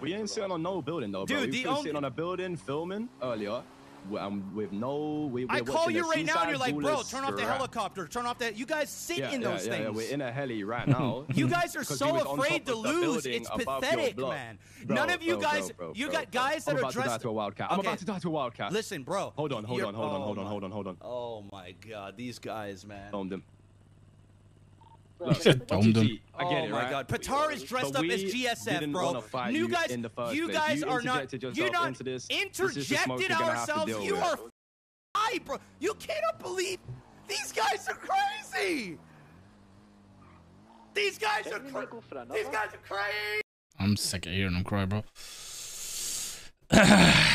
We ain't sitting on no building though, bro. Dude, we the only- sitting on a building filming earlier, wi- um, with no. We, we're I call you right now, and you're like, bro, turn off the scrap. helicopter, turn off that. You guys sit Yeah, in yeah, those yeah, things. yeah, we're in a heli right now. You guys are so we was on afraid to lose. It's pathetic, man. Bro, None of you bro, guys. bro, bro, you got bro. guys that I'm are about to die to a wildcat. I'm about to die to a wildcat. Listen, bro. Hold on, hold you're- on, hold on, oh hold on, hold on, hold on. Oh my god, these guys, man. Filmed him. Domed him. GG, I get oh my right? god, Patar is dressed up as GSF, bro. wanna you you guys, in the first you guys You are not. You yourself not into this. This is the smoke interjected you're gonna have to ourselves. You with. are high, bro. You cannot believe these guys are crazy. These guys are crazy. These guys are crazy. I'm sick of hearing him cry, bro.